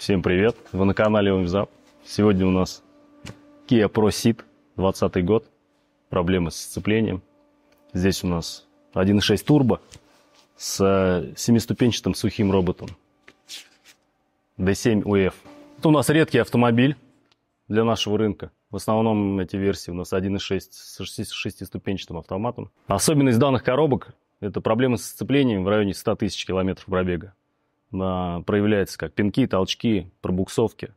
Всем привет! Вы на канале Омзап. Сегодня у нас Kia Pro Ceed, 20 год. Проблемы с сцеплением. Здесь у нас 1.6 турбо с семиступенчатым сухим роботом. D7 UF. Это у нас редкий автомобиль для нашего рынка. В основном эти версии у нас 1.6 с шестиступенчатым автоматом. Особенность данных коробок – это проблемы с сцеплением в районе 100 тысяч километров пробега проявляется как пинки, толчки, пробуксовки.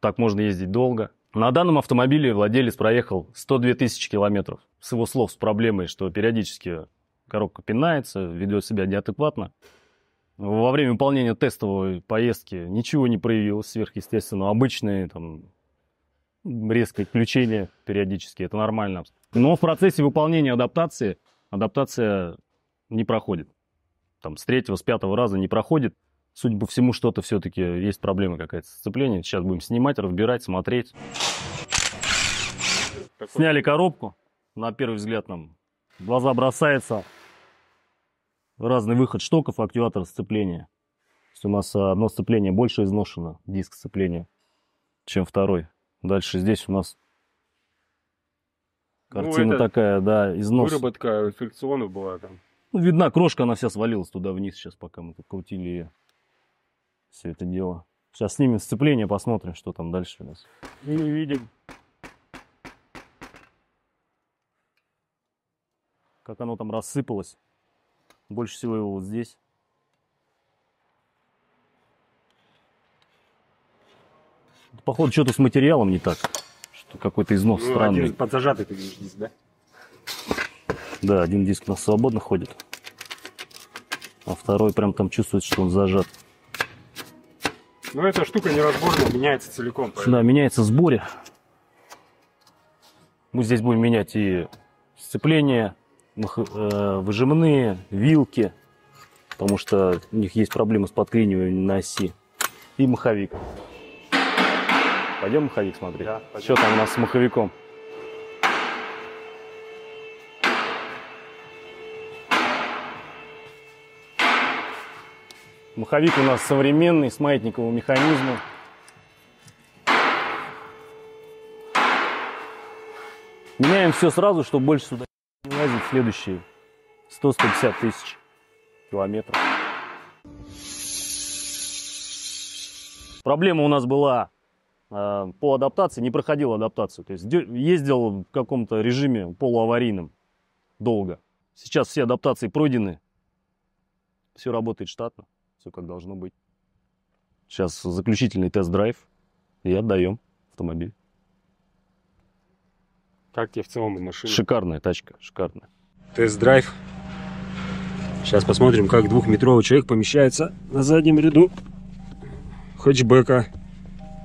Так можно ездить долго. На данном автомобиле владелец проехал 102 тысячи километров. С его слов с проблемой, что периодически коробка пинается, ведет себя неадекватно. Во время выполнения тестовой поездки ничего не проявилось сверхъестественного. Обычные там, резкое включение периодически, это нормально. Но в процессе выполнения адаптации адаптация не проходит. Там, с третьего, с пятого раза не проходит. Судя по всему, что-то все-таки есть проблема какая-то сцепления. Сейчас будем снимать, разбирать, смотреть. Сняли коробку. На первый взгляд нам в глаза бросается разный выход штоков активатора сцепления. То есть у нас одно сцепление больше изношено, диск сцепления, чем второй. Дальше здесь у нас ну, картина ну, такая, да, износ. Выработка фрикционов была там. Ну, видна крошка, она вся свалилась туда вниз сейчас, пока мы тут крутили ее все это дело. Сейчас снимем сцепление, посмотрим, что там дальше у нас. И видим, как оно там рассыпалось. Больше всего его вот здесь. Походу, что-то с материалом не так. Что какой-то износ ну, странный. Один подзажатый ты видишь здесь, да? Да, один диск у нас свободно ходит. А второй прям там чувствует, что он зажат. Но эта штука неразборная, меняется целиком. Поэтому. Да, меняется в сборе. Мы здесь будем менять и сцепление, э, выжимные, вилки, потому что у них есть проблемы с подклиниванием на оси. И маховик. Пойдем маховик смотреть? Да, Что там у нас с маховиком? Маховик у нас современный, с маятниковым механизмом. Меняем все сразу, чтобы больше сюда не лазить следующие 100-150 тысяч километров. Проблема у нас была э, по адаптации, не проходил адаптацию. То есть ездил в каком-то режиме полуаварийном долго. Сейчас все адаптации пройдены, все работает штатно все как должно быть. Сейчас заключительный тест-драйв и отдаем автомобиль. Как тебе в целом машина? Шикарная тачка, шикарная. Тест-драйв. Сейчас посмотрим, как двухметровый человек помещается на заднем ряду хэтчбека.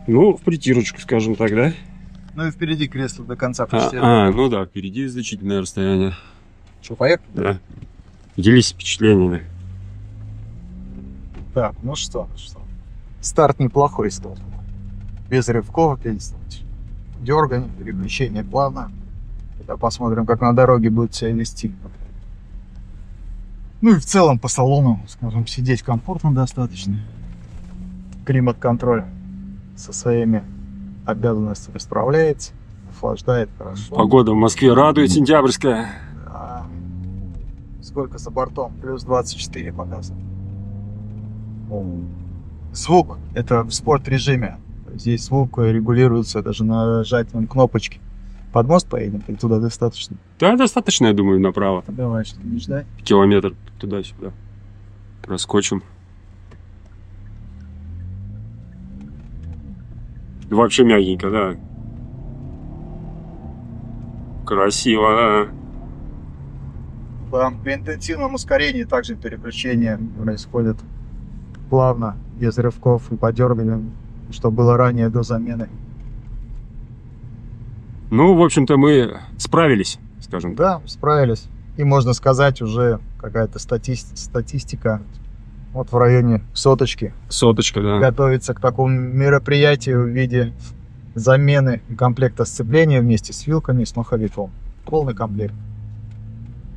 Ну, в притирочку, скажем так, да? Ну и впереди кресло до конца почти. А, а, ну да, впереди значительное расстояние. Что, поехали? Да. Делись впечатлениями. Так, ну что, ну что. Старт неплохой стал. Без рывков, без дерганий, переключения плавно. Тогда посмотрим, как на дороге будет себя вести. Ну и в целом по салону, скажем, сидеть комфортно достаточно. Климат-контроль со своими обязанностями справляется, охлаждает хорошо. Погода в Москве радует, сентябрьская. Да. Сколько за бортом? Плюс 24 показывает. Звук – это в спорт-режиме. Здесь звук регулируется даже нажатием кнопочки. Под мост поедем, или туда достаточно? Да, достаточно, я думаю, направо. Давай, что не ждать. Километр туда-сюда. Проскочим. Вообще мягенько, да. Красиво, да. Да, при интенсивном ускорении также переключение происходит плавно, без рывков и подергиваний, что было ранее до замены. Ну, в общем-то, мы справились, скажем Да, справились. И можно сказать, уже какая-то стати статистика вот в районе соточки. Соточка, да. Готовится к такому мероприятию в виде замены комплекта сцепления вместе с вилками, с маховиком. Полный комплект.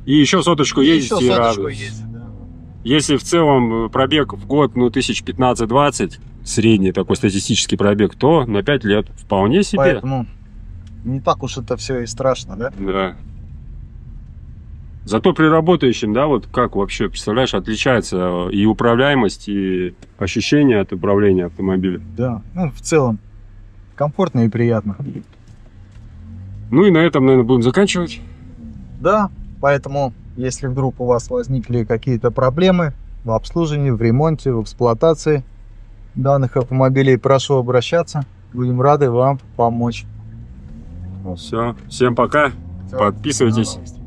И еще соточку и ездите еще соточку и Ездить, да. Если в целом э, пробег в год, ну, тысяч 15-20, средний такой статистический пробег, то на 5 лет вполне себе. Поэтому не так уж это все и страшно, да? Да. Зато при работающем, да, вот как вообще, представляешь, отличается и управляемость, и ощущение от управления автомобилем. Да. Ну, в целом, комфортно и приятно. Ну и на этом, наверное, будем заканчивать. Да, поэтому, если вдруг у вас возникли какие-то проблемы в обслуживании, в ремонте, в эксплуатации данных автомобилей, прошу обращаться. Будем рады вам помочь. Все. Всем пока. Всё. Подписывайтесь.